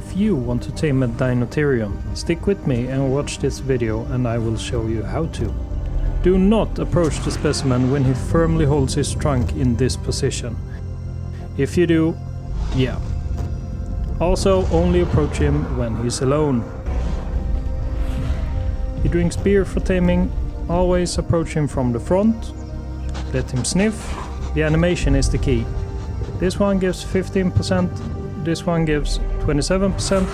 If you want to tame a Deinotherium, stick with me and watch this video and I will show you how to. Do not approach the specimen when he firmly holds his trunk in this position. If you do, yeah. Also only approach him when he's alone. He drinks beer for taming, always approach him from the front, let him sniff, the animation is the key. This one gives 15%, this one gives 27%,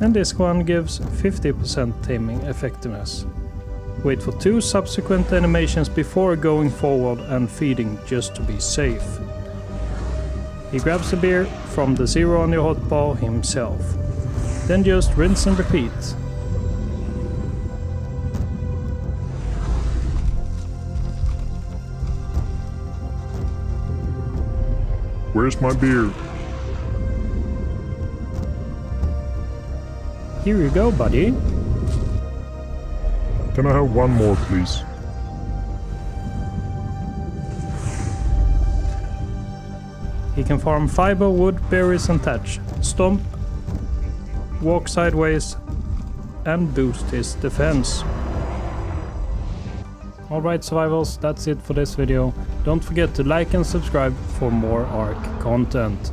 and this one gives 50% taming effectiveness. Wait for two subsequent animations before going forward and feeding just to be safe. He grabs the beer from the zero on your hotbar himself. Then just rinse and repeat. Where's my beer? Here you go, buddy. Can I have one more, please? He can farm fiber, wood, berries and thatch, stomp, walk sideways and boost his defense. Alright survivors, that's it for this video. Don't forget to like and subscribe for more ARK content.